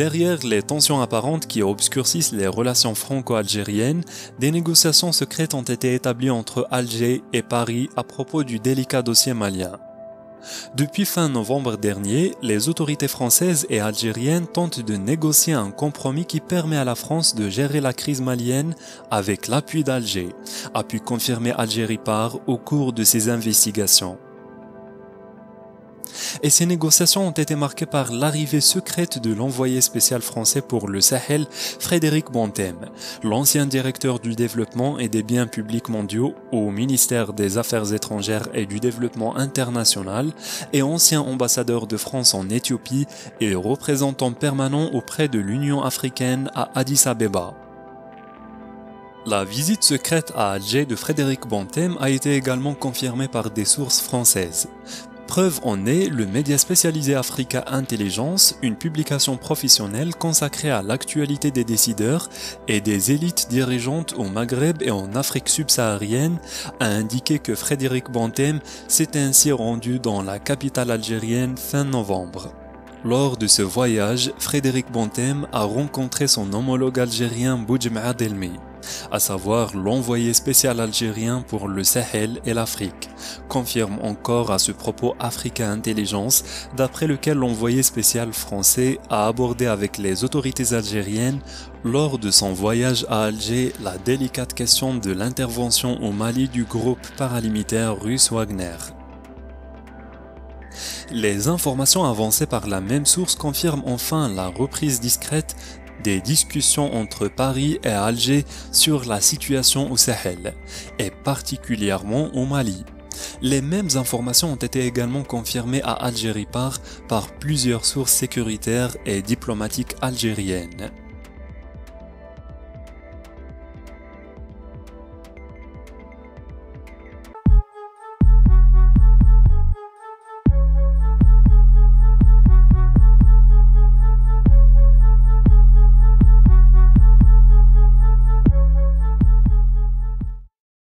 Derrière les tensions apparentes qui obscurcissent les relations franco-algériennes, des négociations secrètes ont été établies entre Alger et Paris à propos du délicat dossier malien. Depuis fin novembre dernier, les autorités françaises et algériennes tentent de négocier un compromis qui permet à la France de gérer la crise malienne avec l'appui d'Alger, a pu confirmer Algérie par au cours de ses investigations et ces négociations ont été marquées par l'arrivée secrète de l'envoyé spécial français pour le Sahel, Frédéric Bontem, l'ancien directeur du développement et des biens publics mondiaux au ministère des Affaires étrangères et du développement international et ancien ambassadeur de France en Éthiopie et représentant permanent auprès de l'Union africaine à Addis Abeba. La visite secrète à Alger de Frédéric Bontem a été également confirmée par des sources françaises. Preuve en est le média spécialisé Africa Intelligence, une publication professionnelle consacrée à l'actualité des décideurs et des élites dirigeantes au Maghreb et en Afrique subsaharienne, a indiqué que Frédéric Bantem s'est ainsi rendu dans la capitale algérienne fin novembre. Lors de ce voyage, Frédéric Bantem a rencontré son homologue algérien Boujma Delmi à savoir l'envoyé spécial algérien pour le Sahel et l'Afrique, confirme encore à ce propos Africa Intelligence, d'après lequel l'envoyé spécial français a abordé avec les autorités algériennes lors de son voyage à Alger la délicate question de l'intervention au Mali du groupe paramilitaire russe Wagner. Les informations avancées par la même source confirment enfin la reprise discrète des discussions entre Paris et Alger sur la situation au Sahel, et particulièrement au Mali. Les mêmes informations ont été également confirmées à Algérie par, plusieurs sources sécuritaires et diplomatiques algériennes.